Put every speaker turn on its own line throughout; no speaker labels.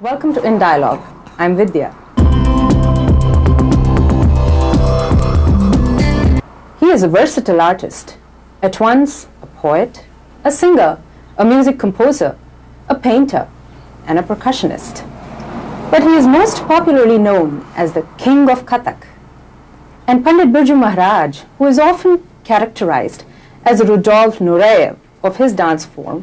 Welcome to inDialog. I'm Vidhya. He is a versatile artist, at once a poet, a singer, a music composer, a painter, and a percussionist. But he is most popularly known as the King of Kathak. And Pandit Birju Maharaj, who is often characterized as a Rudolf Nureyev of his dance form,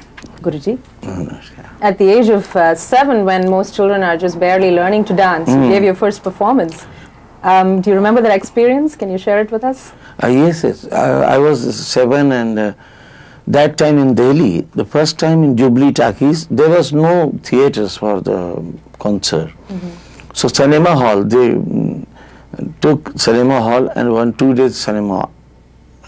Guruji. At the age of uh, seven, when most children are just barely learning to dance, you gave your first performance. Um, do you remember that experience? Can you share it with us?
Uh, yes, yes. I, I was seven, and uh, that time in Delhi, the first time in Jubilee Talkies, there was no theaters for the concert. So cinema hall, they mm, took cinema hall, and one two days cinema,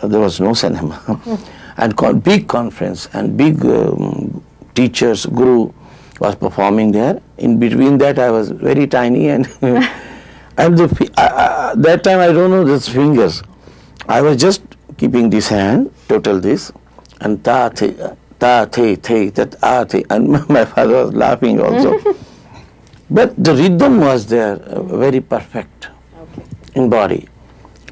uh, there was no cinema, and con- big conference and big um, teachers, guru was performing there. In between that, I was very tiny and. And the, that time I don't know these fingers. I was just keeping this hand, total this, and ta te, ta te te, that ah and my father was laughing also. but the rhythm was there, uh, very perfect in body.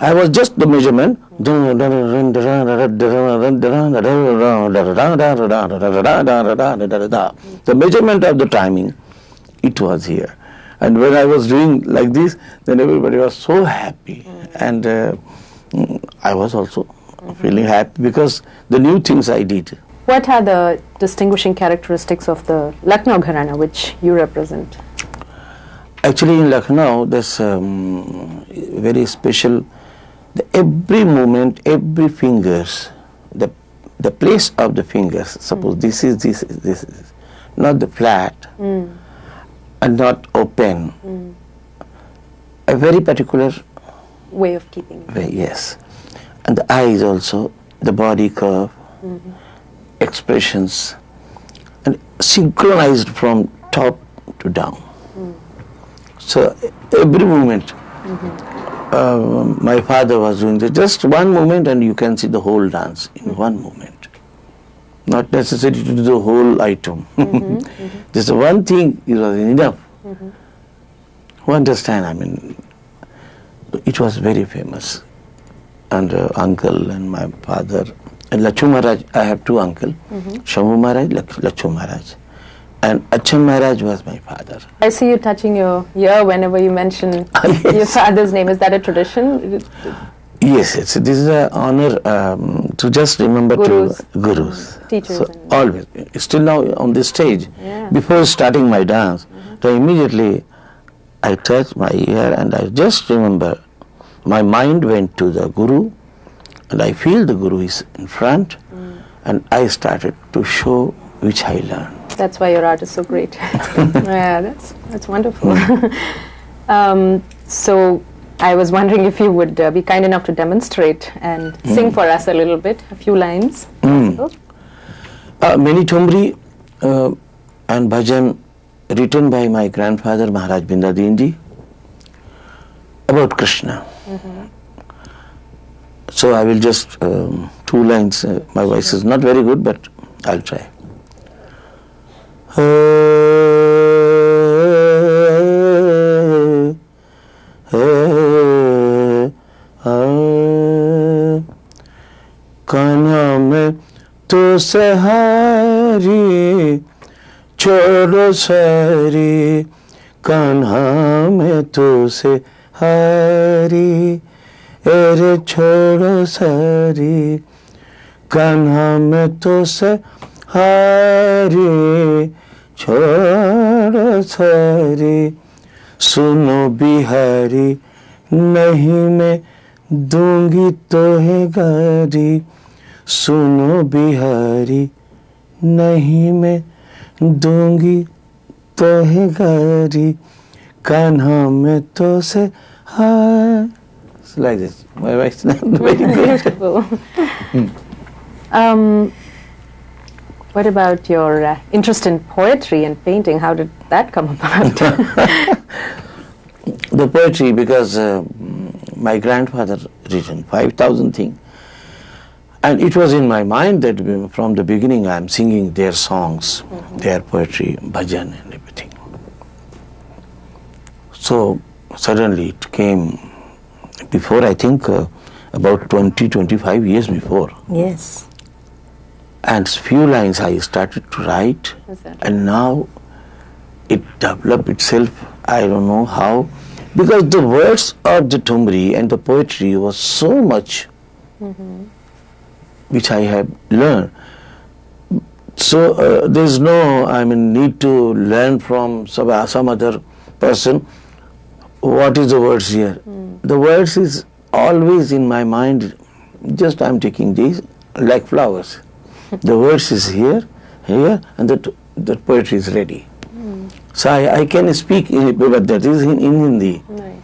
I was just the measurement the measurement of the timing it was here and when I was doing like this then everybody was so happy and uh, mm, I was also feeling happy because the new things I did
What are the distinguishing characteristics of the Lucknow Gharana, which you represent?
Actually, in Lucknow, there's um, very special. The, every movement, every fingers, the the place of the fingers. Suppose this is this is this is not the flat mm. and not open. Mm. A very particular
Way of keeping.
way. Yes, and the eyes also, the body curve, mm-hmm. expressions, and synchronized from top to down. Mm. So every moment, mm-hmm. Uh, my father was doing this. Just one moment, and you can see the whole dance in one moment. Not necessary to do the whole item. Just one thing is enough. Who understand? I mean, it was very famous. And uh, uncle and my father and Lachu Maharaj. I have two uncles, Shambhu Maharaj, Lach- Lachu Maharaj, and Achan Maharaj was my father.
I see you touching your ear whenever you mention
Yes.
your father's name. Is that a tradition?
Yes, it's, this is an honor um, to just remember
Gurus.
to gurus.
Teachers
So always, still now on this stage,
Yeah.
before starting my dance, so immediately I touch my ear and I just remember my mind went to the guru and I feel the guru is in front
Mm.
and I started to show which I learned.
That's why your art is so great. yeah, that's that's wonderful. um, so I was wondering if you would uh, be kind enough to demonstrate and sing for us a little bit, a few lines.
Uh, many Thumri uh, and bhajan written by my grandfather Maharaj Bindadin ji about Krishna. So I will just um, two lines. Uh, my voice is not very good, but I'll try. Kanha में तो सहारी, छोड़ो सारी कान्हा में तो से हारी array छोड़ो सारी कान्हा में तो से हारे छोड़ो सारी सुनो बिहारी नहीं मैं दूँगी तो है गारी सुनो बिहारी नहीं मैं दूँगी तो है गारी कान्हा में तो से हाँ like this. My wife's not very good.
Beautiful. um, what about your uh, interest in poetry and painting? How did that come about?
the poetry, because uh, my grandfather written 5,000 things. And it was in my mind that from the beginning I am singing their songs, mm-hmm. their poetry, bhajan and everything. So suddenly it came before, I think uh, about 20, 25 years before.
Yes.
And few lines I started to write, and now it developed itself. I don't know how, because the words of the Thumri and the poetry was so much, mm-hmm. which I have learned. So uh, there is no, I mean, need to learn from some, some other person what is the words here? Mm. The words is always in my mind. Just I'm taking these like flowers. The words is here, here, and the the poetry is ready. Mm. So I, I can speak in but that is in, in Hindi. Right.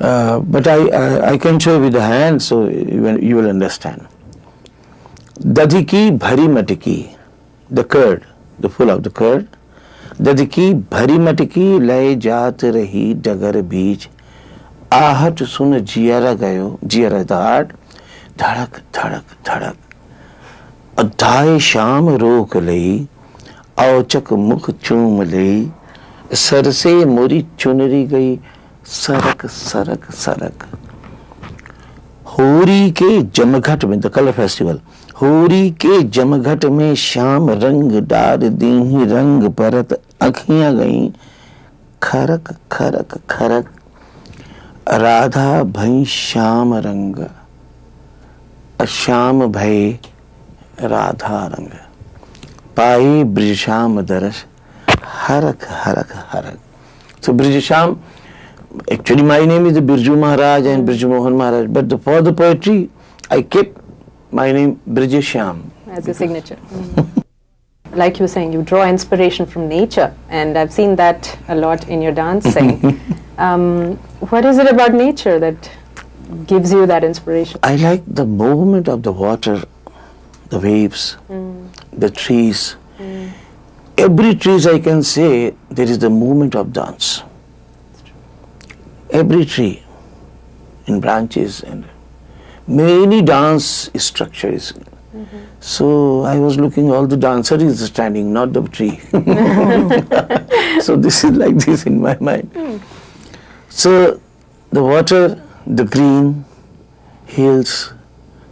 Uh, but I, I, I can show with the hand, so you will, you will understand. Dadiki bhari matiki, the curd, the full of the curd. ददकी भरी मटकी लय जात रही डगर बीच आहट सुन जियर गयो जियर दाट धड़क धड़क धड़क अध्याय शाम रोक लई, औचक मुख चूम लई, सर से मोरी चुनरी गई, सरक सरक सरक। होरी के जमघट में, द कलर फेस्टिवल, होरी के जमघट में श्याम रंग डार दी रंग परत अखियाँ गई, खरक खरक खरक। राधा भई श्याम रंग श्याम भय राधा पाई ब्रिजश्याम दरस Harak Harak Harak so Brijshyam actually my name is Birju Maharaj and Birju Mohan Maharaj but for the poetry I keep my name Brijshyam
as a signature. Like you were saying you draw inspiration from nature and I've seen that a lot in your dancing um, what is it about nature that gives you that inspiration?
I like the movement of the water the waves, mm. the trees. Mm. Every trees I can say there is the movement of dance. Every tree in branches and many dance structures. Mm-hmm. So I was looking, all the dancer is standing, not the tree. so this is like this in my mind. Mm. So the water, the green, hills,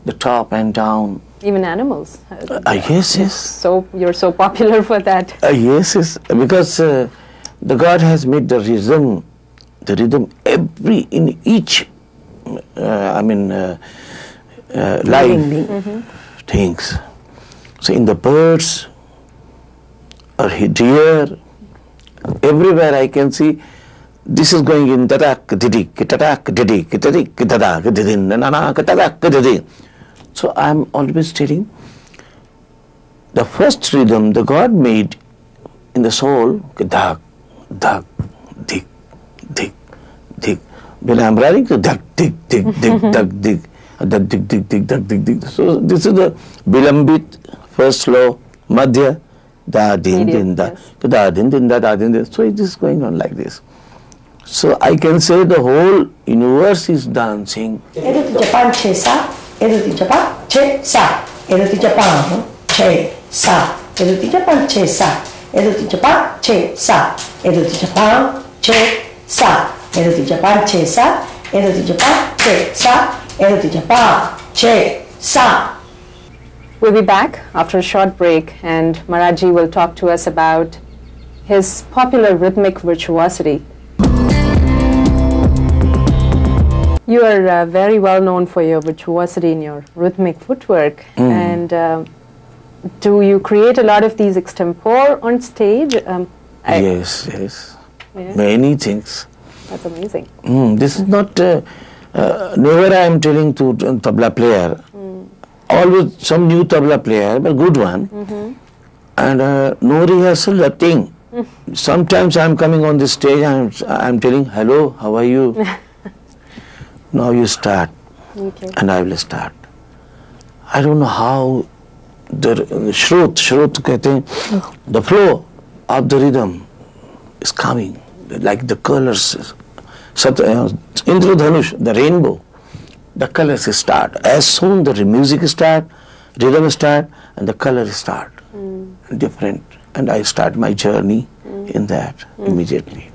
the top and down.
Even animals.
Uh, yes, yes.
So you're so popular for that.
Uh, yes, yes. Because uh, the God has made the rhythm, the rhythm every in each. Uh, I mean uh, uh, life mm-hmm. things. So in the birds or deer, everywhere I can see this is going in tatak didik tatak didik didik tadak didin nana tatak didin. So I'm always telling the first rhythm the God made in the soul dak dak dik dik dik. When I'm writing the dak dik dik dik dak dik that dig, dig, dig, dig, dig, dig. So this is the bilambit, first slow, madhya, da, din, din, da, da, din, din, da, da, din, din. So it is going on like this. So I can say the whole universe is dancing.
Japan che edo Japan che sa, edo Japan che sa, edo Japan che sa, edo Japan che sa, edo Japan che sa, edo Japan che sa, Che, Sa.
We'll be back after a short break, and Maraji will talk to us about his popular rhythmic virtuosity. You are uh, very well known for your virtuosity in your rhythmic footwork, mm. and uh, do you create a lot of these extempore on stage? Um,
yes, yes,
yes,
many things.
That's amazing.
Mm, this is not. Uh, uh never I am telling to tabla player. Mm. Always some new tabla player, but good one. -hmm. And uh, no rehearsal, nothing. Mm. Sometimes I am coming on the stage. and I am telling, "Hello, how are you?" Now you start,
okay.
and I will start. I don't know how the shrut, shrut कहते हैं, hmm. the flow of the rhythm is coming like the colors. Sat, uh, the rainbow, the colors start. As soon the music start, rhythm start, and the colors start mm. different. And I start my journey mm. in that mm. immediately.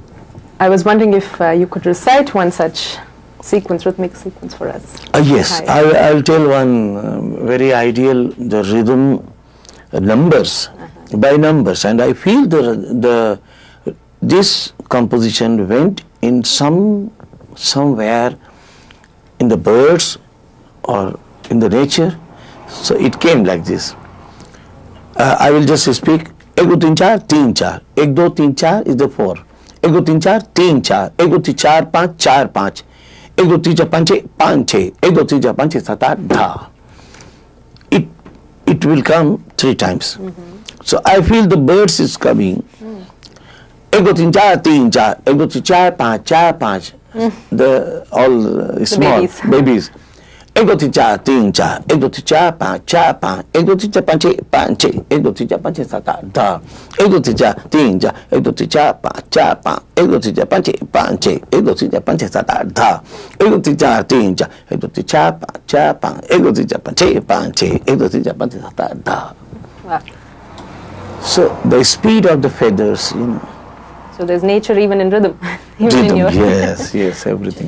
I was wondering if uh, you could recite one such sequence, rhythmic sequence for us?
Uh, yes, I, will I'll tell one um, very ideal, the rhythm uh, numbers, -huh. by numbers. And I feel the, the this composition went in some somewhere in the birds or in the nature. So it came like this. Uh, I will just speak. एक दो तीन चार तीन चार एक दो तीन चार इज द फोर एक दो तीन चार तीन चार एक दो तीन चार पाँच चार पाँच એક ત્રીજા પાંચે પાંચ છે એક ત્રીજા પાંચે થતા ધા it it will come three times. Mm-hmm. So i feel the birds is coming. Mm. Ego tin cha tin cha ego cha pa cha pa. Mm. The all uh, small
babies.
Egotija dinja, egotija pancha pan, egotija panche panche, egotija panche sata da, egotija dinja, egotija pancha pan, egotija panche panche, egotija panche sata da, egotija dinja, egotija pancha pan, egotija panche panche, egotija panche sata
da.
So the speed of the feathers, you know.
So there's nature even in rhythm. even
rhythm, in
your
yes, yes, everything.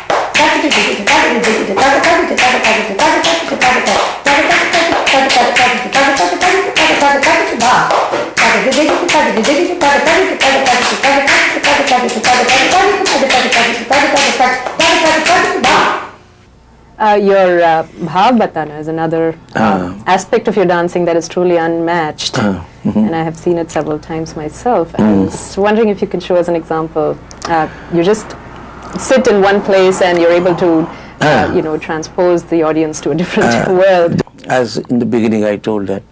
Uh, your uh, bhav batana is another uh, aspect of your dancing that is truly unmatched,
mm -hmm.
and I have seen it several times myself. Mm. I was wondering if you can show us an example. Uh, you just sit in one place and you're able to, uh,
Ah.
you know, transpose the audience to a different world.
As in the beginning I told that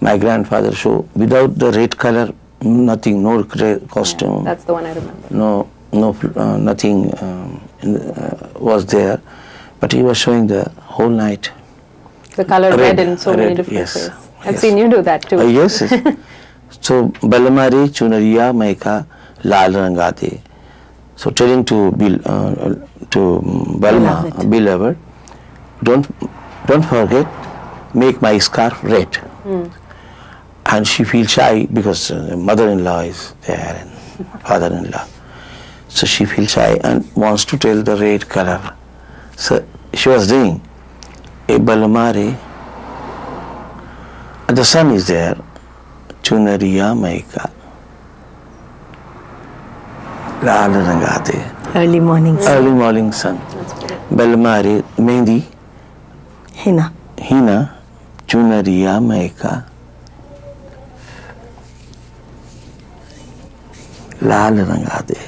my grandfather show without the red color nothing no costume
That's the one I remember.
no no uh, nothing um, in, uh, was there but he was showing the whole night
The color red,
Red,
in so many different
yes,
ways. I've
yes.
seen you do that too.
Uh, yes, yes. so Balamari Chunariya Maika Lal Rangate. So telling to Bil, uh, to Balma,
Beloved.
don't don't forget, make my scarf red. And she feels shy because uh, mother-in-law is there and father-in-law. So she feels shy and wants to tell the red color. So she was doing a Balamari the sun is there. Chunariya Maika.
Early mornings.
Early morning sun. Belmari, Mendi,
Hina.
Hina, Chunariya Maika. Lal Rangate.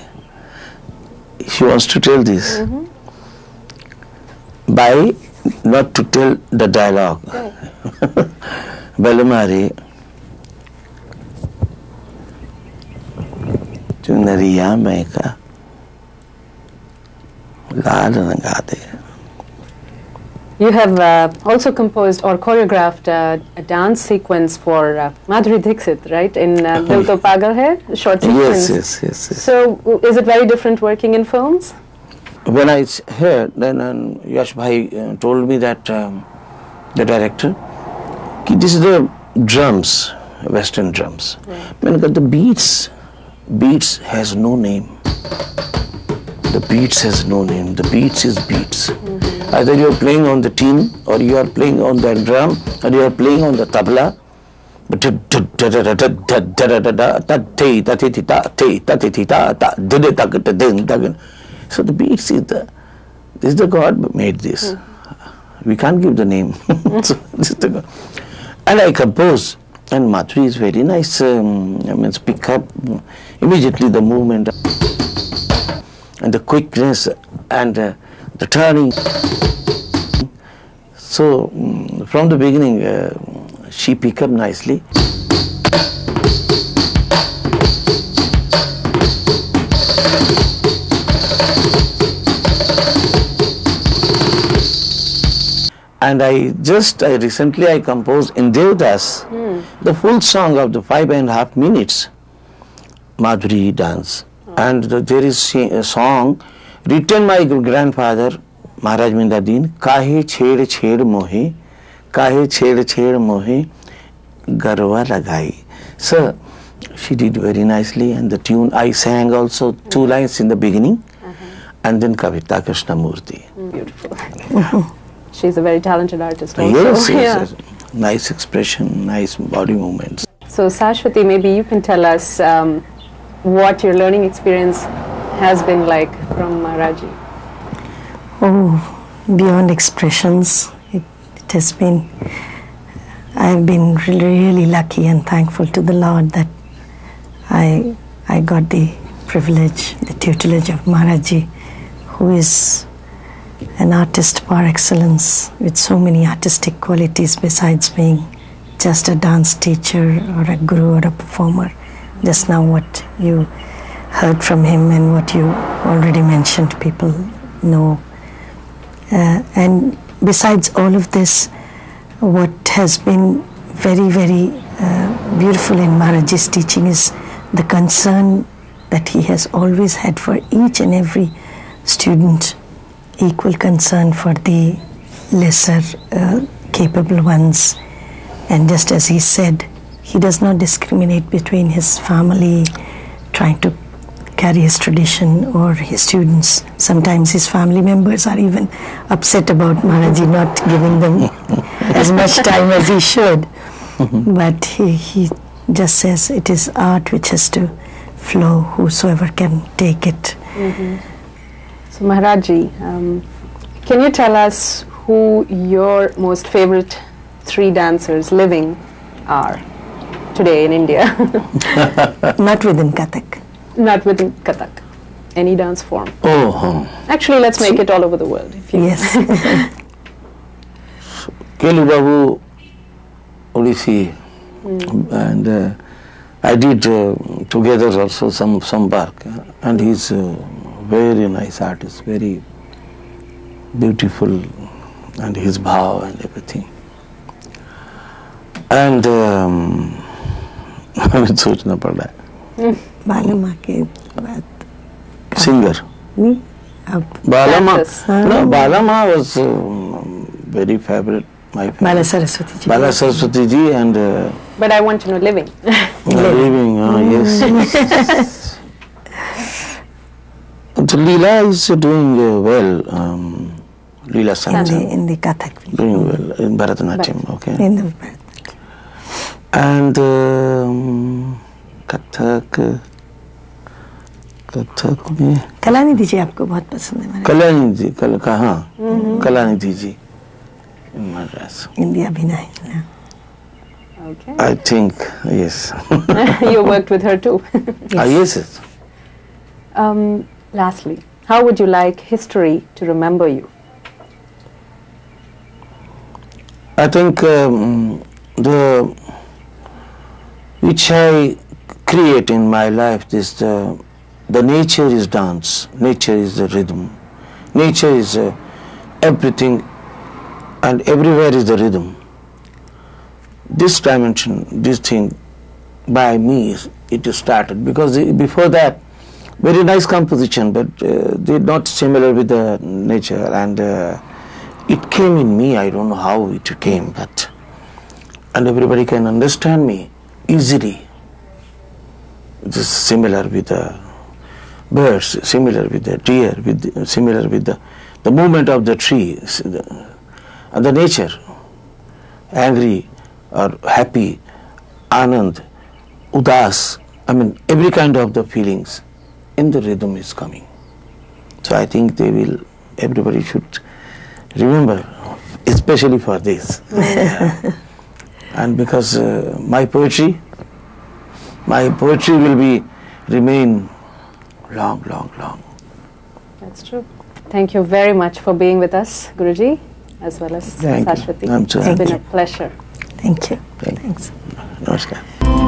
She wants to tell this mm-hmm. by not to tell the dialogue. Belmari, Chunariya Maika. Lal रंगाते
You have uh, also composed or choreographed uh, a dance sequence for uh, Madhuri Dixit, right? In uh, Dil To Pagal Hai, short sequence.
Yes, yes, yes, yes.
So, w- is it very different working in films?
when I s- heard, then um, Yash Bhai uh, told me that um, the director, कि this is the drums, Western drums. मैंने कहा the beats, Beats has no name. The Beats has no name. The Beats is Beats. Mm-hmm. Either you are playing on the tin, or you are playing on the drum, or you are playing on the tabla. But so the beats is the this is the God made this. We can't give the name. so this is the God. And I compose, and Madhuri is very nice. Um, I mean, speak up immediately the movement and the quickness and uh, the turning. So mm, from the beginning, uh, she pick up nicely. And I just I recently I composed in Devdas the full song of the five and a half minutes Madhuri dance. And the- there is a song written by my grandfather Maharaj Bindadin, Kahe Chhed Chhed Mohi, Kahe Chhed Chhed Mohi, Garva Lagai. So she did very nicely and the tune I sang also two lines in the beginning and then Kavita Krishnamurti.
Beautiful. She's a very talented artist also.
Yes, yes,
Yeah.
Nice expression, nice body movements.
So, Sashwati, maybe you can tell us um, what your learning experience has been like from Maharaji.
Oh, beyond expressions, it, it has been. I've been really, really lucky and thankful to the Lord that I I got the privilege, the tutelage of Maharaji, who is an artist par excellence with so many artistic qualities besides being just a dance teacher or a guru or a performer. Just now, what you heard from him and what you already mentioned, people know. Uh, and besides all of this, what has been very, very uh, beautiful in Maharaji's teaching is the concern that he has always had for each and every student, equal concern for the lesser uh, capable ones. And just as he said, he does not discriminate between his family trying to carry his tradition or his students. Sometimes his family members are even upset about Maharaji not giving them as much time as he should. but he, he just says it is art which has to flow, whosoever can take it.
So, Maharaji, um, can you tell us who your most favorite three dancers living are today in India?
Not within Kathak.
Not within Kathak, any dance form.
Oh.
Actually, let's make it all over the world. If you
Yes.
Kelu Babu, Odissi, and uh, I did uh, together also some some work, and he's a very nice artist, very beautiful, and his bhav and everything. And um, हमें सोचना पड़ रहा है
बालमा के बाद singer
Balama no, Balama was very favorite my favorite. Bala Saraswati ji. Bala and. Uh,
but I want to know living.
living, uh, mm. yes. so Leela is doing uh, well. Um, Leela Samson.
In the Kathak.
Doing well in Bharatanatyam, okay.
In the Bharatanatyam.
And. Uh, Kathak, Kathak में
कलानिधि जी आपको बहुत पसंद है हमारे
जी कल कहाँ कलानिधि जी Madras.
Hindi अभिनय.
Okay.
I think yes.
you worked with her too.
Ah, yes, yes.
um, lastly, how would you like history to remember you?
I think um, the which I create in my life this the the nature is dance, nature is the rhythm, nature is uh, everything and everywhere is the rhythm. This dimension, this thing, by me, it started because before that, very nice composition, but uh, they're not similar with the nature, and uh, it came in me. I don't know how it came, but and everybody can understand me easily. It is similar with the birds, similar with the deer, with the, similar with the the movement of the tree, and the nature, angry or happy, anand, udas. I mean, every kind of the feelings in the rhythm is coming. So I think they will. Everybody should remember, especially for this. and because uh, my poetry, my poetry will be remain long, long, long.
That's true. Thank you very much for being with us, Guruji, as well as
Thank you.
Sashwati.
I'm so
it's been a pleasure.
Thank you.
Thank you.
Thanks.
Namaskar.